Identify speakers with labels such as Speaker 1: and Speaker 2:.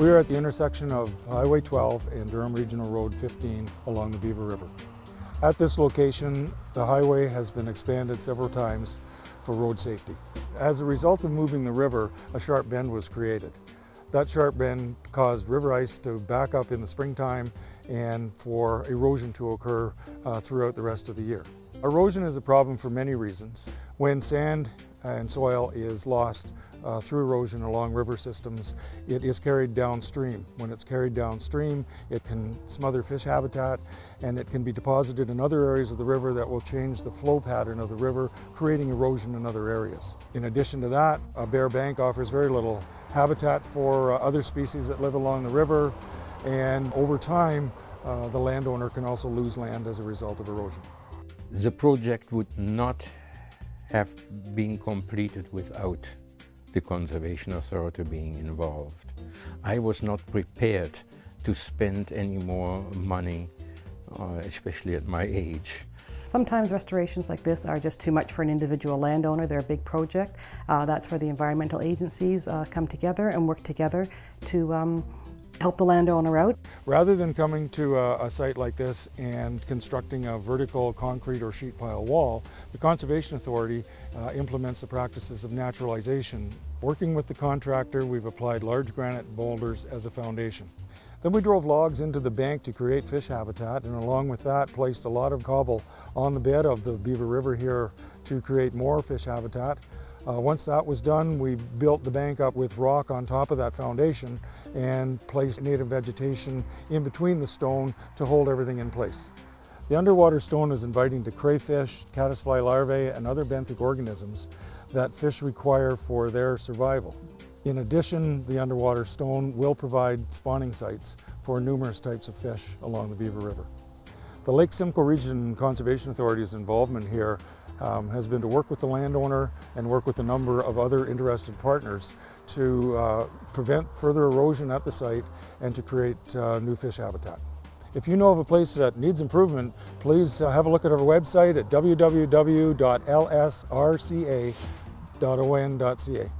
Speaker 1: We are at the intersection of Highway 12 and Durham Regional Road 15 along the Beaver River. At this location, the highway has been expanded several times for road safety. As a result of moving the river, a sharp bend was created. That sharp bend caused river ice to back up in the springtime and for erosion to occur uh, throughout the rest of the year. Erosion is a problem for many reasons. When sand and soil is lost uh, through erosion along river systems, it is carried downstream. When it's carried downstream, it can smother fish habitat and it can be deposited in other areas of the river that will change the flow pattern of the river, creating erosion in other areas. In addition to that, a bare bank offers very little habitat for uh, other species that live along the river and over time, uh, the landowner can also lose land as a result of erosion.
Speaker 2: The project would not have been completed without the Conservation Authority being involved. I was not prepared to spend any more money, uh, especially at my age.
Speaker 3: Sometimes restorations like this are just too much for an individual landowner. They're a big project. Uh, that's where the environmental agencies uh, come together and work together to um, help the landowner out.
Speaker 1: Rather than coming to a, a, site like this and constructing a vertical concrete or sheet pile wall, the Conservation Authority uh, implements the practices of naturalization. Working with the contractor, we've applied large granite boulders as a foundation. Then we drove logs into the bank to create fish habitat and along with that placed a lot of cobble on the bed of the Beaver River here to create more fish habitat. Uh, once that was done, we built the bank up with rock on top of that foundation and placed native vegetation in between the stone to hold everything in place. The underwater stone is inviting to crayfish, caddisfly larvae, and other benthic organisms that fish require for their survival. In addition, the underwater stone will provide spawning sites for numerous types of fish along the Beaver River. The Lake Simcoe Region Conservation Authority's involvement here um, has been to work with the landowner and work with a number of other interested partners to uh, prevent further erosion at the site and to create uh, new fish habitat. If you know of a place that needs improvement, please uh, have a look at our website at www.lsrca.on.ca.